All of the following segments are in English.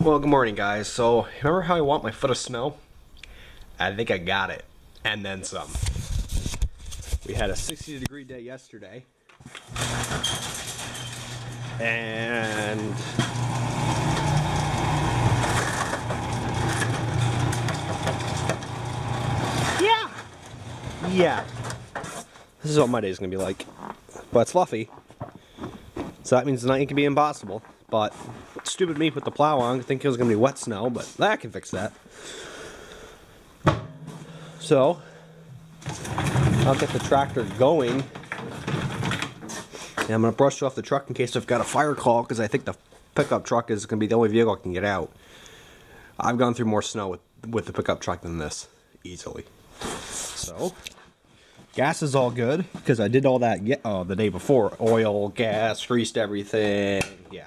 Well, good morning, guys. So, remember how I want my foot of snow? I think I got it. And then some. We had a 60 degree day yesterday. And. Yeah! Yeah. This is what my day is going to be like. But it's fluffy. So that means tonight can be impossible. But stupid me put the plow on. I think it was going to be wet snow, but that can fix that. So, I'll get the tractor going. And I'm going to brush off the truck in case I've got a fire call because I think the pickup truck is going to be the only vehicle I can get out. I've gone through more snow with, with the pickup truck than this, easily. So, gas is all good because I did all that uh, the day before. Oil, gas, greased everything. Yeah.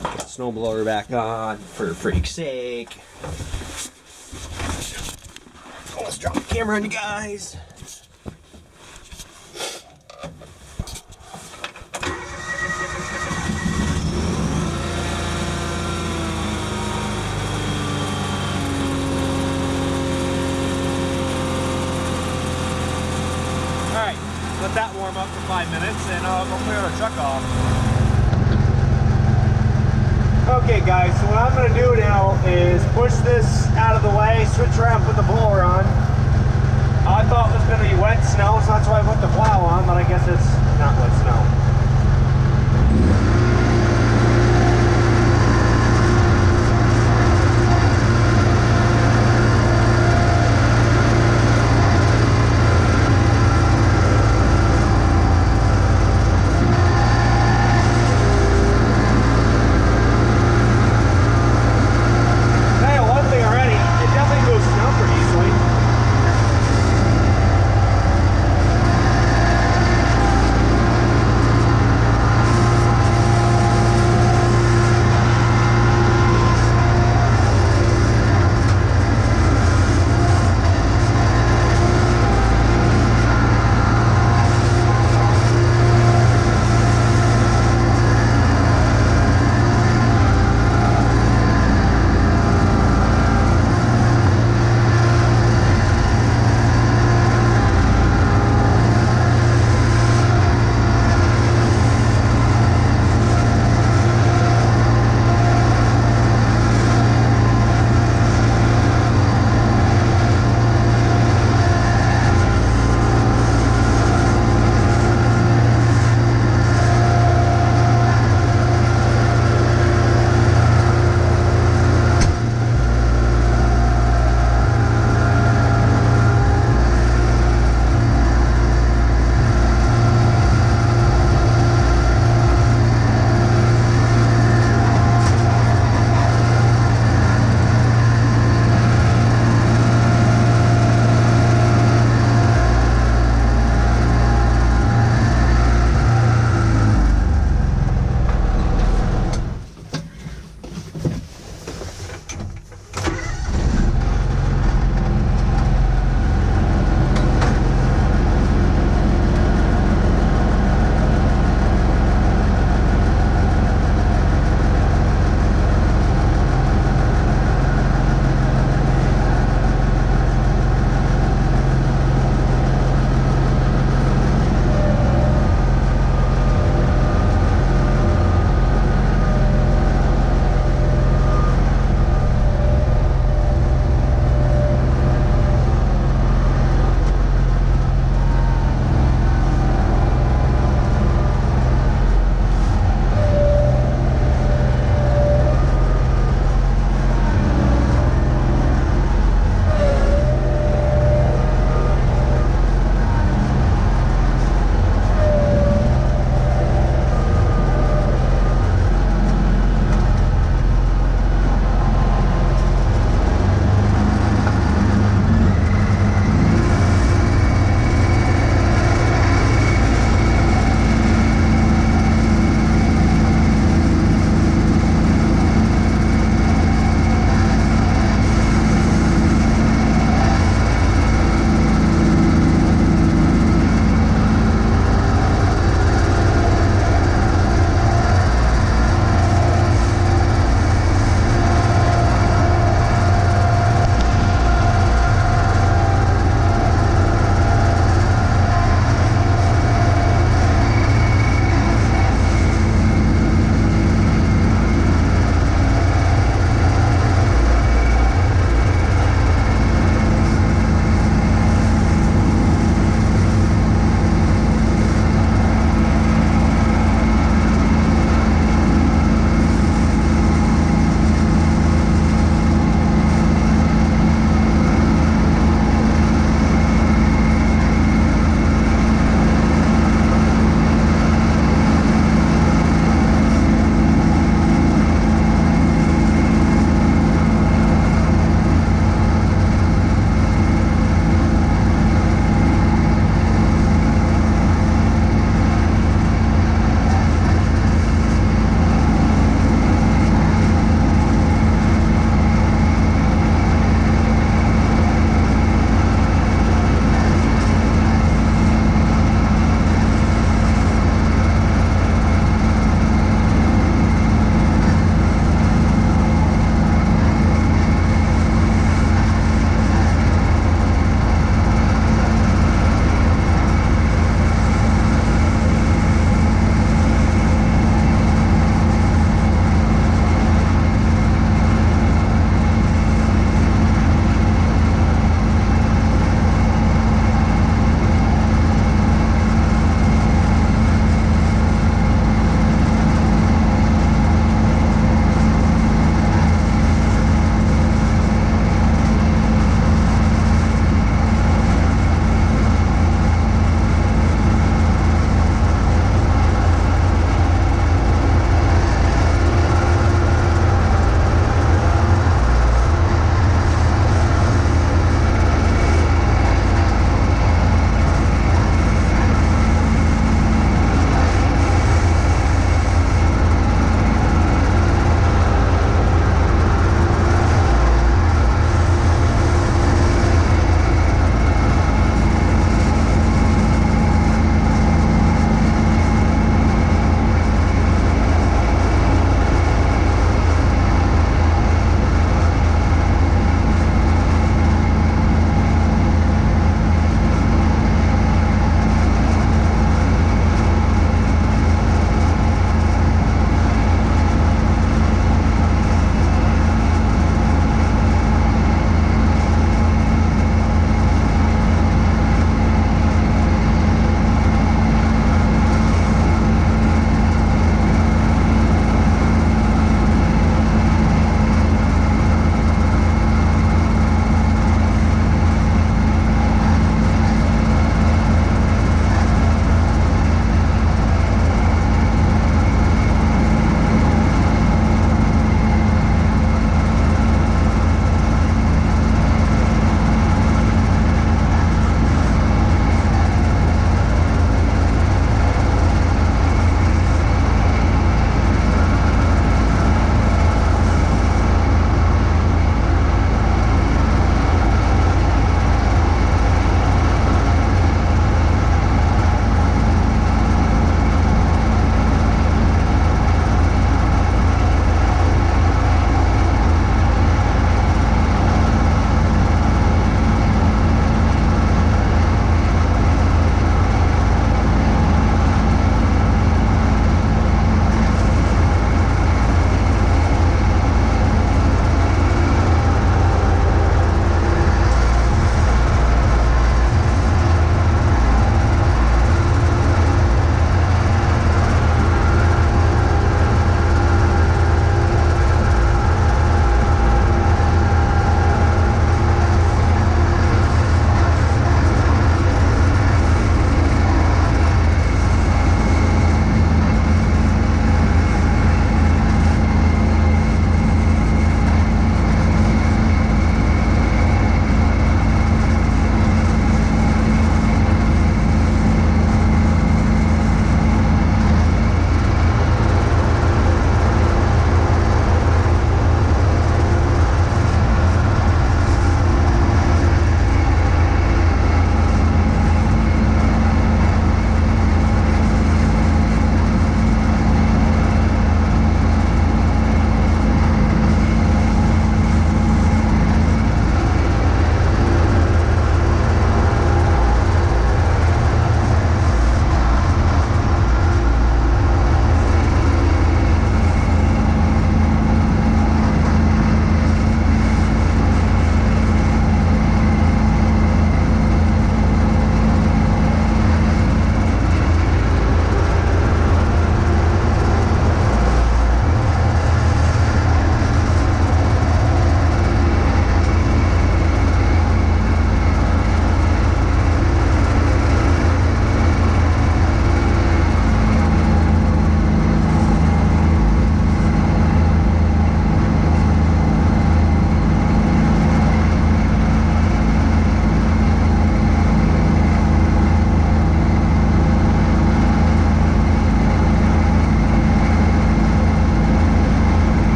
Snowblower back on for freak's sake. Let's drop the camera on you guys. Alright, let that warm up for five minutes and uh, we'll clear the truck off. Okay guys, so what I'm going to do now is push this out of the way, switch around, put the blower on. I thought it was going to be wet snow, so that's why I put the plow on, but I guess it's not wet snow.